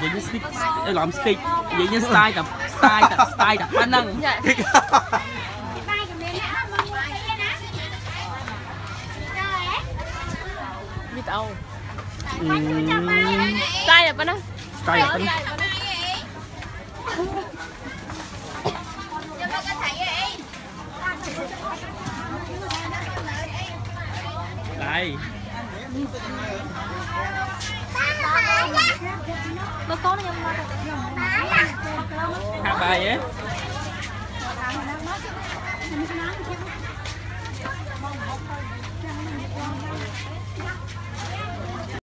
vậy như stick. Làm stick. Vậy như style tập style tập style tập khả năng. Dạ. Biết đâu. Ừm, Tay là bên មើលកូនខ្ញុំមកហាប់បាយហ៎